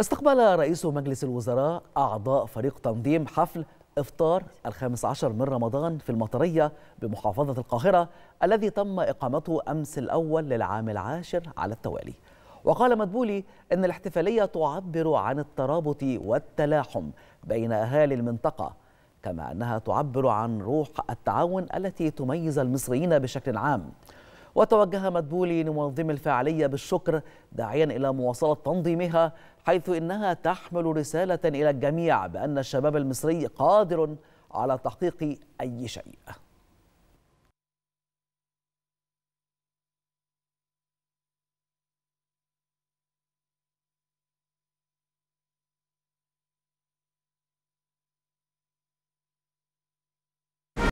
استقبل رئيس مجلس الوزراء أعضاء فريق تنظيم حفل إفطار الخامس عشر من رمضان في المطرية بمحافظة القاهرة الذي تم إقامته أمس الأول للعام العاشر على التوالي. وقال مدبولي أن الاحتفالية تعبر عن الترابط والتلاحم بين أهالي المنطقة كما أنها تعبر عن روح التعاون التي تميز المصريين بشكل عام. وتوجه مدبولي لمنظم الفعالية بالشكر داعيا إلى مواصلة تنظيمها حيث إنها تحمل رسالة إلى الجميع بأن الشباب المصري قادر على تحقيق أي شيء.